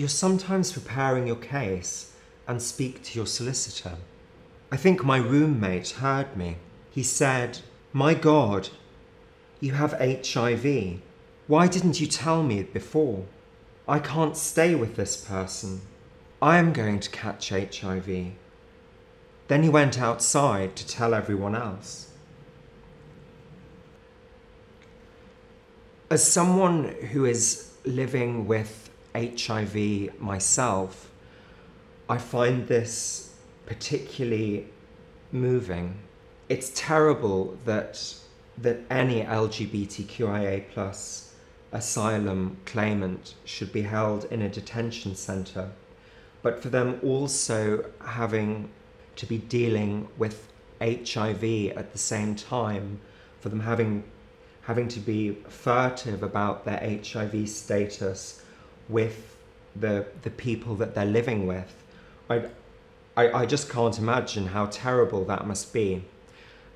you're sometimes preparing your case and speak to your solicitor. I think my roommate heard me. He said, My God, you have HIV. Why didn't you tell me before? I can't stay with this person. I am going to catch HIV. Then he went outside to tell everyone else. As someone who is living with HIV myself, I find this particularly moving. It's terrible that that any LGBTQIA plus asylum claimant should be held in a detention centre, but for them also having to be dealing with HIV at the same time, for them having having to be furtive about their HIV status with the the people that they're living with. I, I, I just can't imagine how terrible that must be.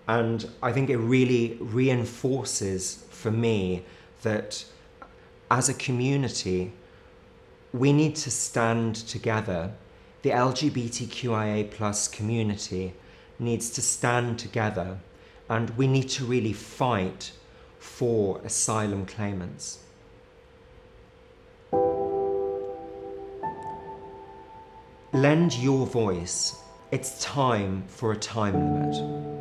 And I think it really reinforces for me that as a community, we need to stand together. The LGBTQIA plus community needs to stand together and we need to really fight for asylum claimants. Lend your voice. It's time for a time limit.